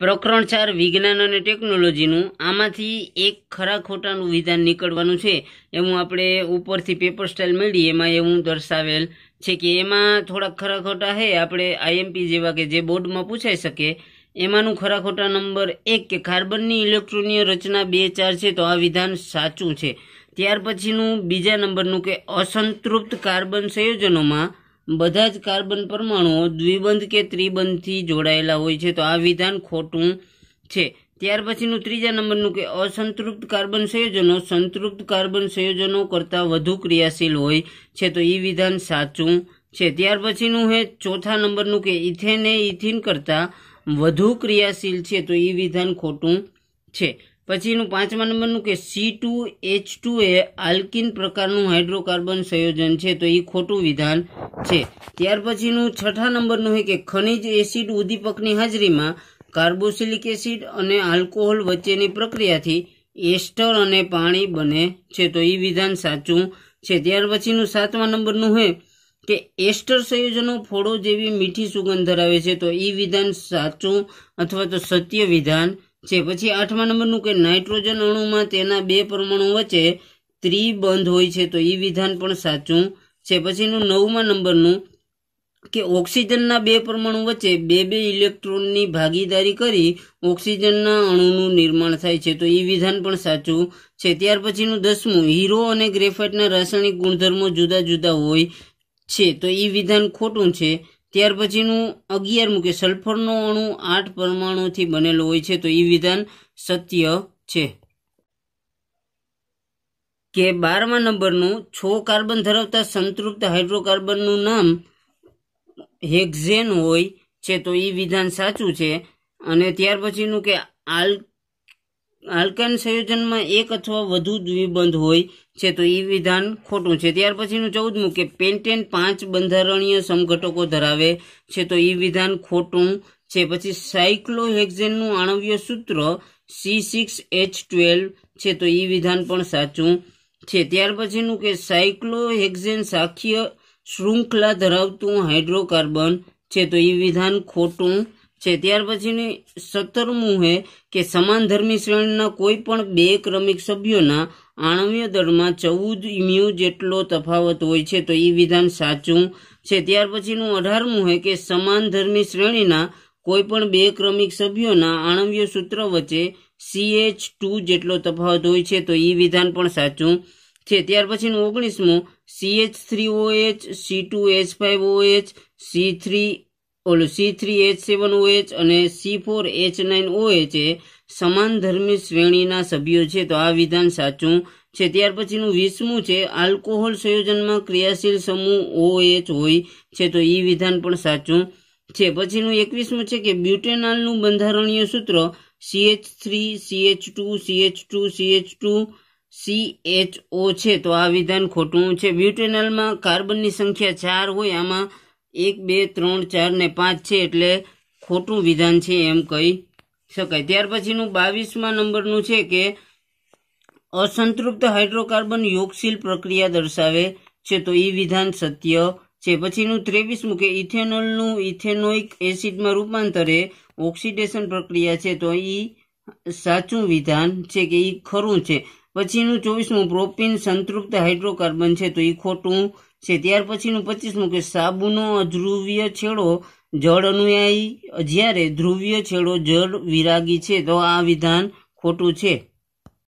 પ્રકરણ ચાર વિજ્ઞાન અને ટેકનોલોજીનું આમાંથી એક ખરા ખોટાનું વિધાન નીકળવાનું છે, એવું આપણે ઉપરથી પેપર સ્ટાઇલ મેળવી એમાં એવું દર્શાવેલ છે કે એમાં થોડાક ખરા ખોટા હે આપણે આઈએમપી જેવા કે જે બોર્ડમાં પૂછાઈ શકે, એમાંનું ખરા ખોટા નંબર એક કે કાર્બનની ઇલેક્ટ્રોનીય રચના બે ચાર છે, તો આ વિધાન સાચું છે. ત્યાર પછીનું બીજા નંબરનું કે અસંતૃપ્ત કાર્બન સંયોજનોમાં બધા જ કાર્બન પરમાણુઓ દ્વિબંધ કે ત્રિબંધથી જોડાયેલા હોય છે. તો આ વિધાન ખોટું છે. ત્યાર પછીનું ત્રીજા નંબરનું કે અસંતૃપ્ત કાર્બન સંયોજનો સંતૃપ્ત કાર્બન સંયોજનો કરતાં વધુ ક્રિયાશીલ હોય છે. તો એ વિધાન સાચું છે. ત્યાર પછીનું હે ચોથા નંબરનું કે ઇથેન એ ઇથિન કરતાં વધુ ક્રિયાશીલ છે. તો એ વિધાન ખોટું છે. પછીનું પાંચમા નંબરનું કે સી ટુ એચ ટુ એ આલ્કિન પ્રકારનું હાઇડ્રોકાર્બન સંયોજન છે. તો એ ખોટું વિધાન છે. ત્યાર પછીનું છઠ્ઠા નંબરનું છે કે ખનિજ એસિડ ઉદ્દીપકની હાજરીમાં કાર્બોસિલિક એસિડ અને આલ્કોહોલ વચ્ચેની પ્રક્રિયાથી એસ્ટર અને પાણી બને છે. તો એ વિધાન સાચું છે. ત્યાર પછીનું સાતમા નંબરનું છે કે એસ્ટર સંયોજનો ફોડો જેવી મીઠી સુગંધ ધરાવે છે. તો એ વિધાન સાચું અથવા તો સત્ય વિધાન છે. પછી આઠમા નંબરનું કે નાઇટ્રોજન અણુમાં તેના બે પરમાણુ વચ્ચે ત્રિબંધ હોય છે. તો એ વિધાન પણ સાચું છે. પછીનું નવમા નંબરનું કે ઓક્સિજનના બે પરમાણુ વચ્ચે બે બે ઇલેક્ટ્રોનની ભાગીદારી કરી ઓક્સિજનના અણુનું નિર્માણ થાય છે. તો એ વિધાન પણ સાચું છે. ત્યાર પછીનું દસમું, હીરો અને ગ્રેફાઇટના રાસાયણિક ગુણધર્મો જુદા જુદા હોય છે. તો એ વિધાન ખોટું છે. ત્યાર પછીનું અગિયારમું કે સલ્ફરનો અણુ આઠ પરમાણુથી બનેલો હોય છે. તો એ વિધાન સત્ય છે. કે બારમા નંબરનું છ કાર્બન ધરાવતા સંતૃપ્ત હાઇડ્રોકાર્બનનું નામ હેક્ઝેન હોય છે, તો એ વિધાન સાચું છે. અને ત્યાર પછીનું કે આલ, આલ્કાન સંયોજનમાં એક અથવા વધુ દ્વિબંધ હોય છે, તો એ વિધાન ખોટું છે. ત્યાર પછીનું ચૌદમું કે પેન્ટેન પાંચ બંધારણીય સમઘટકો ધરાવે છે, તો એ વિધાન ખોટું છે. પછી સાયક્લોહેક્ઝેનનું આણવ્ય સૂત્ર સી સિક્સ એચ ટ્વેલ્વ છે, તો એ વિધાન પણ સાચું છે. ત્યાર પછીનું કે સાયક્લોહેક્ઝેન સાખ્ય શૃંખલા ધરાવતું હાઇડ્રોકાર્બન છે. તો એ વિધાન ખોટું છે. ત્યાર પછીની સત્તરમું હે કે સમાનધર્મી શ્રેણીના કોઈ પણ બે ક્રમિક સભ્યોના આણવીય દળમાં ચૌદ ઇમ્યુ જેટલો તફાવત હોય છે. તો એ વિધાન સાચું છે. ત્યાર પછીનું અઢારમું હે કે સમાનધર્મી શ્રેણીના કોઈ પણ બે ક્રમિક સભ્યોના આણવીય સૂત્ર વચ્ચે સીએચ ટુ જેટલો તફાવત હોય છે, તો એ વિધાન પણ સાચું છે. ત્યાર પછીનું ઓગણીસમું CH three O H C two H five O H C three ઓલું C three H seven O H અને C four H nine O H એ સમાન ધર્મી શ્રેણીના સભ્યો છે, તો આ વિધાન સાચું છે. ત્યાર પછીનું વીસમું છે, આલ્કોહોલ સંયોજનમાં ક્રિયાશીલ સમૂહ ઓ એચ હોય છે, તો એ વિધાન પણ સાચું છે. પછીનું એકવીસમું છે કે બ્યુટેનાલનું બંધારણીય સૂત્ર CH three CH two CH two CH two CHO છે. તો આ વિધાન ખોટું છે. બ્યુટેનલમાં કાર્બનની સંખ્યા ચાર હોય, આમાં એક, બે, ત્રણ, ચાર ને પાંચ છે એટલે ખોટું વિધાન છે એમ કહી શકાય. ત્યાર પછીનું બાવીસમાં નંબરનું છે કે અસંતૃપ્ત હાઇડ્રોકાર્બન યોગશીલ પ્રક્રિયા દર્શાવે છે. તો એ વિધાન સત્ય છે પછીનું ત્રેવીસમું કે ઇથેનોલનું ઇથેનોઇક એસિડમાં રૂપાંતરે ઓક્સિડેશન પ્રક્રિયા છે, તો એ સાચું વિધાન છે કે એ ખરું છે. પછીનું ચોવીસમું પ્રોપીન સંતૃપ્ત હાઇડ્રોકાર્બન છે, તો એ ખોટું છે. ત્યાર પછીનું પચીસમું કે સાબુનો અધ્રુવીય છેડો જળ અનુયાયી, જ્યારે ધ્રુવીય છેડો જળ વિરાગી છે, તો આ વિધાન ખોટું છે.